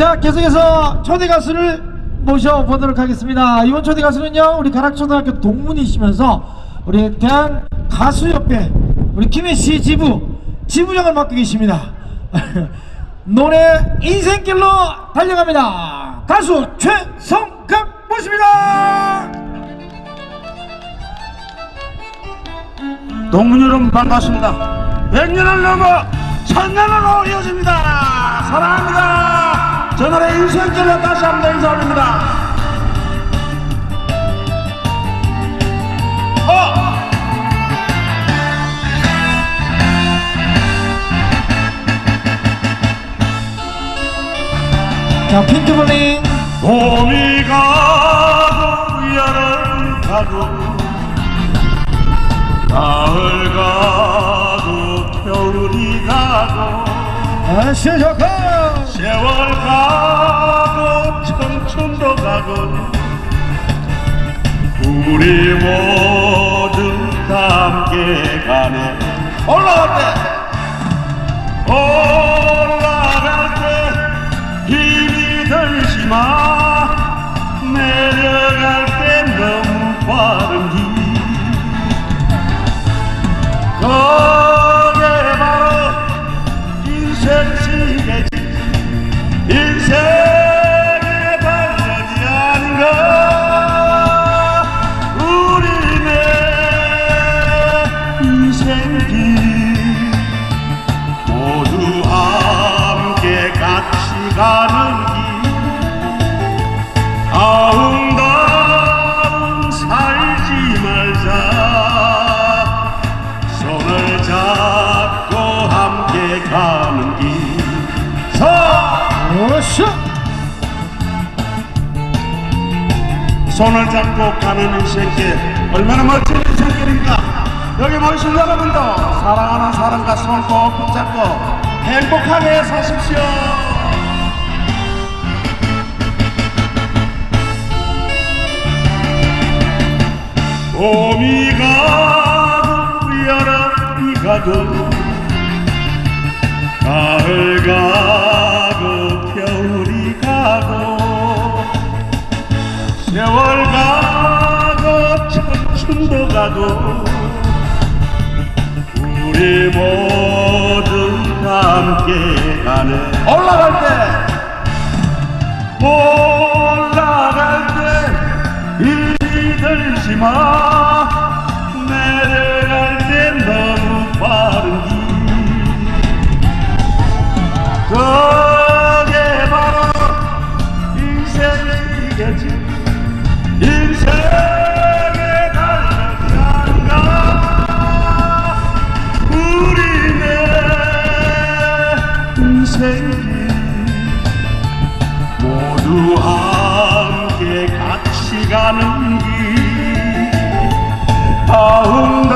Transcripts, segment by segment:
자 계속해서 초대 가수를 모셔보도록 하겠습니다 이번 초대 가수는요 우리 가락초등학교 동문이시면서 우리 대한 가수협회 우리 김혜 씨 지부 지부장을 맡고 계십니다 노래 인생길로 달려갑니다 가수 최성급 모십니다 동문 여러분 반갑습니다. 100년을 넘어 천년으로 이어집니다. 사랑합니다. 저 노래 인생길로 다시 한번 인사 올립니다. 어! 자 핑크블링 봄이 가고 여름 가고 가을 가고 겨울이 가고 아 시작하 세월 가고 청춘도 가고 우리 모두 다 함께 가네. 올라갈 때 손을 잡고 가는 인생길 얼마나 멋진 인생길입니까 여기 모이신 여러분도 사랑하는 사람과 손 꼭 붙잡고 행복하게 사십시오. 봄이 가고 여름이 가고 가을 가 세월 가고 청춘도 가고 우리 모두 다 함께 가네. 올라갈 때. 올라갈 때 힘이 들지마 가는 길 아웅다웅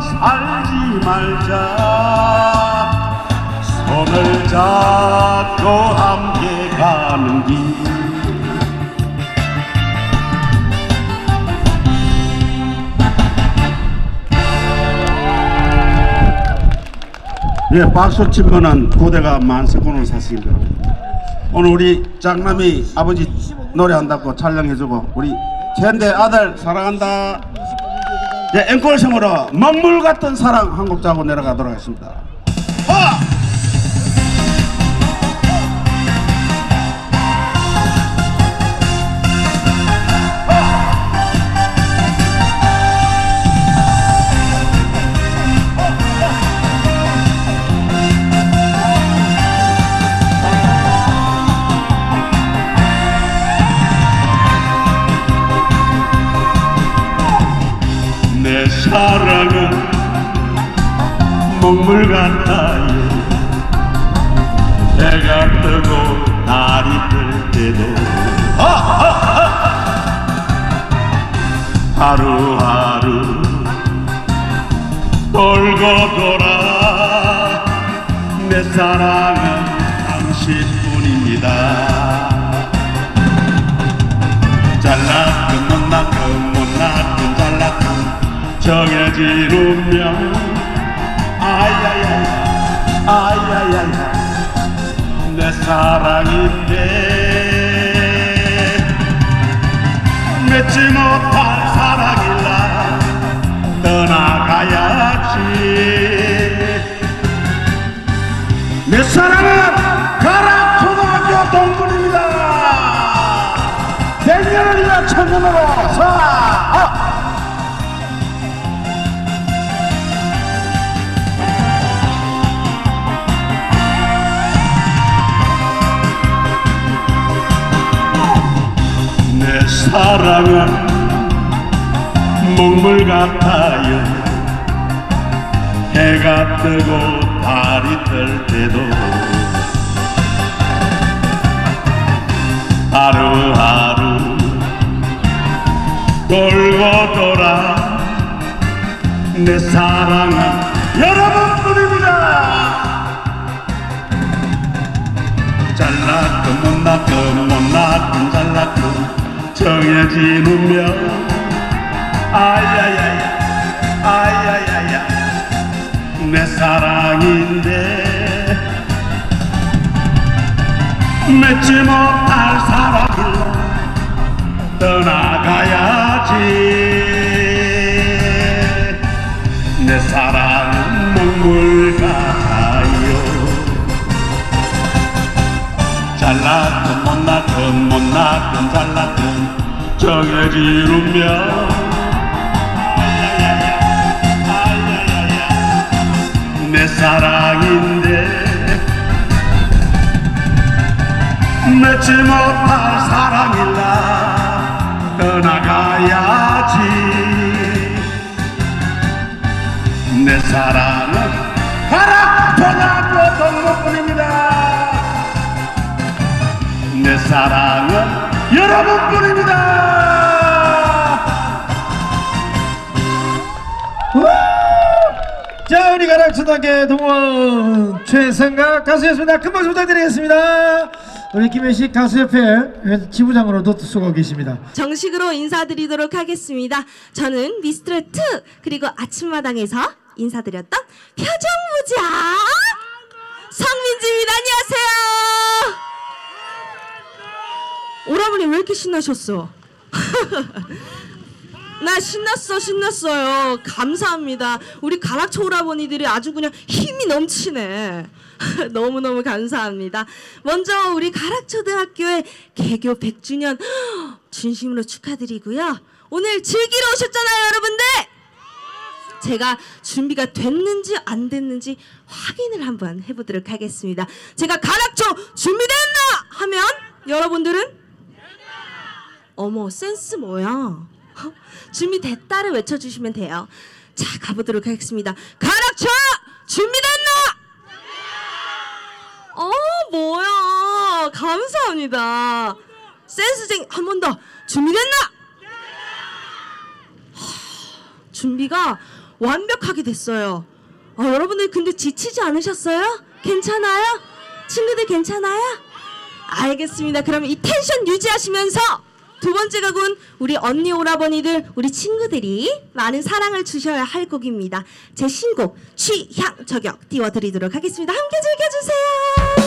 살지 말자 손을 잡고 함께 가는 길 예, 박수 치면은 고대가 만세권을 샀습니다. 오늘 우리 짱남이 아버지 노래한다고 촬영해주고 우리 젠대 아들 사랑한다. 예, 앵콜성으로 먹물 같은 사랑 한곡 하고 내려가도록 하겠습니다. 먹물 같아요 해가 뜨고 달이 뜰 때도. 하루하루 돌고 돌아 내 사랑은 당신뿐입니다. 잘났든 못났든 못났든 잘났든 정해진 운명 아야야야 아야야야 내내 사랑인데 맺지 못할 사랑일라 떠나가야지 내 사랑은 가락초등학교 동문입니다 백년을 이어 천년으로 사 사랑은 먹물 같아요. 해가 뜨고 달이 뜰 때도 하루하루 돌고 돌아 내 사랑은 여러분뿐입니다. 잘났건 못났건 못났건 잘났건 정해진 운명. 아야야야 아야야야. 내 사랑인데. 맺지 못할 사랑일로 떠나가야지 잘났든 못났든 못났든 잘났든 정해진 운명 내 사랑 내 사랑은 여러분뿐입니다 자 우리 가락초등학교 동원 최성각 가수였습니다 큰 박수 부탁드리겠습니다 우리 김현식 가수협회 지부장으로도 수고 계십니다 정식으로 인사드리도록 하겠습니다. 저는 미스트레트 그리고 아침마당에서 인사드렸던 표정부자 성민지입니다. 안녕하세요. 오라버니 왜 이렇게 신나셨어? 나 신났어 신났어요. 감사합니다. 우리 가락초 오라버니들이 아주 그냥 힘이 넘치네. 너무너무 감사합니다. 먼저 우리 가락초등학교의 개교 100주년 진심으로 축하드리고요. 오늘 즐기러 오셨잖아요 여러분들! 제가 준비가 됐는지 안 됐는지 확인을 한번 해보도록 하겠습니다. 제가 가락초 준비됐나? 하면 여러분들은 어머 센스 뭐야? 준비됐다를 외쳐주시면 돼요. 자 가보도록 하겠습니다. 가락쳐 준비됐나? 어 뭐야? 감사합니다. 센스쟁 한 번 더. 준비됐나? 하, 준비가 완벽하게 됐어요. 어, 여러분들 근데 지치지 않으셨어요? 괜찮아요? 친구들 괜찮아요? 알겠습니다. 그럼 이 텐션 유지하시면서 두 번째 곡은 우리 언니 오라버니들 우리 친구들이 많은 사랑을 주셔야 할 곡입니다. 제 신곡 취향 저격 띄워드리도록 하겠습니다. 함께 즐겨주세요.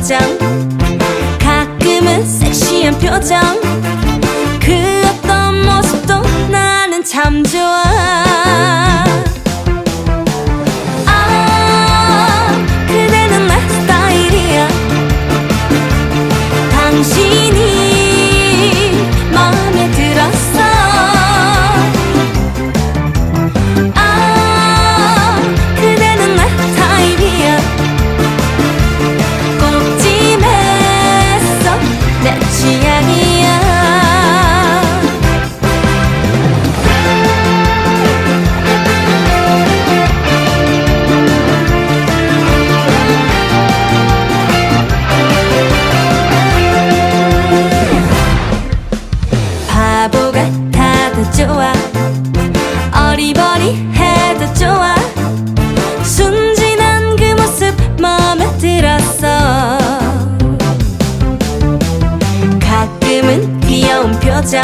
표정. 가끔은 섹시한 표정. 그 어떤 모습도 나는 참 좋아. 아 그대는 내 스타일이야. 당신이 표정.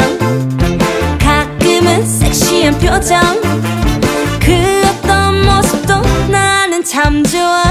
가끔은 섹시한 표정. 그 어떤 모습도 나는 참 좋아.